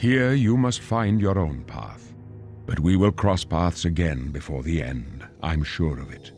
Here you must find your own path. But we will cross paths again before the end, I'm sure of it.